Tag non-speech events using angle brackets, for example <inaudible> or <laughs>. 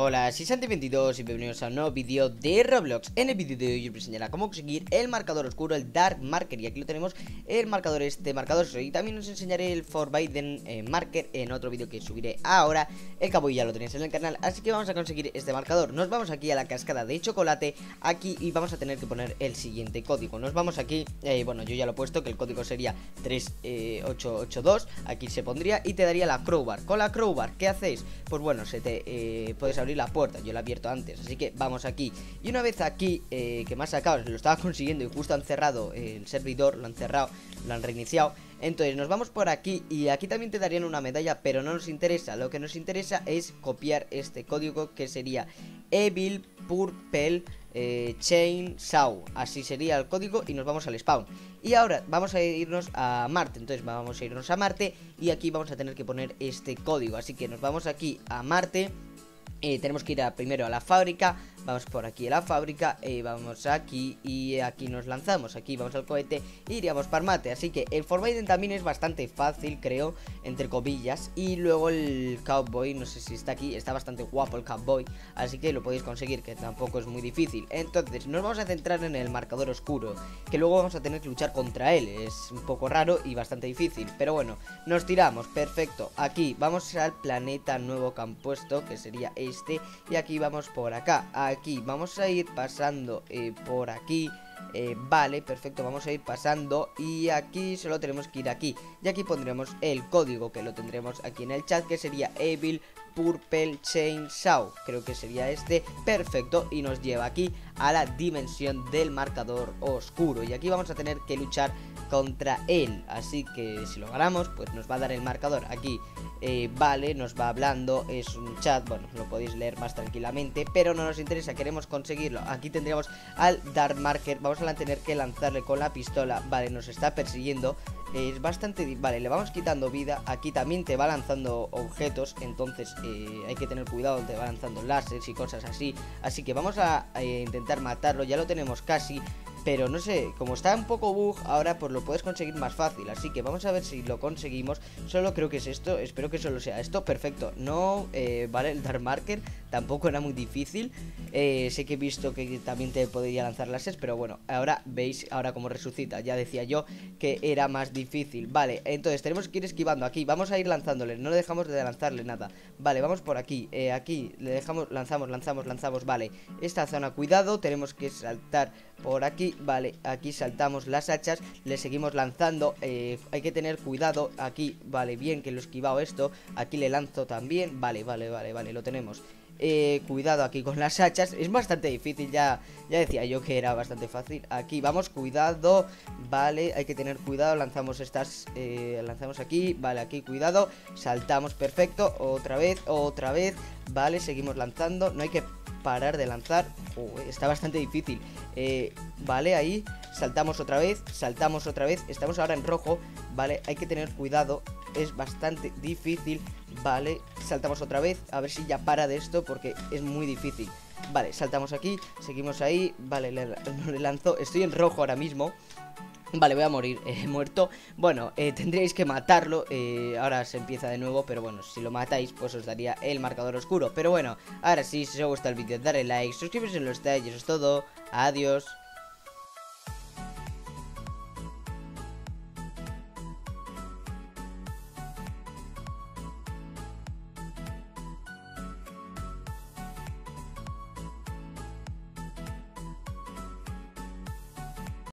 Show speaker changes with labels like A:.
A: Hola, soy Santi22 y bienvenidos a un nuevo vídeo de Roblox. En el vídeo de hoy os enseñaré cómo conseguir el marcador oscuro, el Dark Marker Y aquí lo tenemos, el marcador este, marcador Y también os enseñaré el Forbidden eh, Marker en otro vídeo que subiré ahora. El cabo ya lo tenéis en el canal, así que vamos a conseguir este marcador. Nos vamos aquí a la cascada de chocolate, aquí Y vamos a tener que poner el siguiente código. Nos vamos aquí, eh, bueno, yo ya lo he puesto Que el código sería 3882 eh, Aquí se pondría y te daría la crowbar. Con la crowbar, ¿qué hacéis? Pues bueno, se te puedes abrir la puerta Yo la he abierto antes, así que vamos aquí Y una vez aquí, eh, que me ha sacado Lo estaba <laughs> consiguiendo y justo han cerrado el servidor Lo han cerrado, lo han reiniciado entonces nos vamos por aquí y aquí también te darían una medalla, pero no nos interesa. Lo que nos interesa es copiar este código que sería Evil Purple eh, Chain Saw. Así sería el código y nos vamos al spawn. Y ahora vamos a irnos a Marte. Entonces vamos a irnos a Marte y aquí vamos a tener que poner este código. Así que nos vamos aquí a Marte. Eh, tenemos que ir primero a la fábrica Vamos por aquí a la fábrica, y vamos aquí y aquí nos lanzamos. Aquí vamos al cohete y iríamos para mate. Así que el Forbidden también es bastante fácil, creo, entre comillas. Y luego el Cowboy, no sé si está aquí, está bastante guapo el Cowboy. Así que lo podéis conseguir, que tampoco es muy difícil. Entonces, nos vamos a centrar en el marcador oscuro, que luego vamos a tener que luchar contra él. Es un poco raro y bastante difícil. Pero bueno, nos tiramos, perfecto. Aquí vamos al planeta nuevo que han puesto, que sería este. Y aquí vamos por acá. Aquí aquí. Vamos a ir pasando eh, por aquí. Eh, Vale, perfecto, vamos a ir pasando. Y aquí solo tenemos que ir aquí. Y aquí pondremos el código que lo tendremos aquí en el chat Que sería Evil Purple Chainsaw Creo que sería este, perfecto Y nos lleva aquí a la dimensión del marcador oscuro. Y aquí vamos a tener que luchar contra él. Así que si lo ganamos, pues nos va a dar el marcador. Aquí eh, Vale, nos va hablando, es un chat, bueno, lo podéis leer más tranquilamente Pero no nos interesa, queremos conseguirlo. Aquí tendríamos al Dark Marker, vamos a tener que lanzarle con la pistola. Vale, nos está persiguiendo. Es bastante... Vale, le vamos quitando vida. Aquí también te va lanzando objetos Entonces eh, hay que tener cuidado Te va lanzando láseres y cosas así. Así que vamos a eh, intentar matarlo. Ya lo tenemos casi pero no sé, como está un poco bug, ahora pues lo puedes conseguir más fácil. Así que vamos a ver si lo conseguimos. Solo creo que es esto, espero que solo sea esto. Perfecto, no, eh, vale, el Dark Marker tampoco era muy difícil. Eh, sé que he visto que también te podría lanzar láseres, pero bueno, ahora veis, ahora como resucita. Ya decía yo que era más difícil. Vale, entonces tenemos que ir esquivando aquí. Vamos a ir lanzándole, no le dejamos de lanzarle nada. Vale, vamos por aquí, eh, aquí le dejamos, lanzamos, lanzamos, lanzamos. Vale, esta zona, cuidado, tenemos que saltar por aquí Vale, aquí saltamos las hachas Le seguimos lanzando eh, Hay que tener cuidado Aquí, vale, bien que lo he esquivado esto Aquí le lanzo también Vale, vale, vale, vale, lo tenemos eh, cuidado aquí con las hachas. Es bastante difícil, ya, ya decía yo que era bastante fácil. Aquí, vamos, cuidado Vale, hay que tener cuidado Lanzamos estas, eh, lanzamos aquí Vale, aquí, cuidado Saltamos, perfecto Otra vez, otra vez Vale, seguimos lanzando No hay que parar de lanzar Está bastante difícil. Eh, Vale, ahí Saltamos otra vez, saltamos otra vez Estamos ahora en rojo, vale, hay que tener cuidado Es bastante difícil Vale, saltamos otra vez A ver si ya para de esto porque es muy difícil. Vale, saltamos aquí, seguimos ahí Vale, le, <laughs> le lanzo Estoy en rojo ahora mismo Vale, voy a morir, <laughs> he muerto. Bueno, eh, tendríais que matarlo eh, Ahora se empieza de nuevo, pero bueno, si lo matáis Pues os daría el marcador oscuro. Pero bueno, ahora sí, si os ha gustado el vídeo, darle like Suscribiros en los detalles, eso es todo. Adiós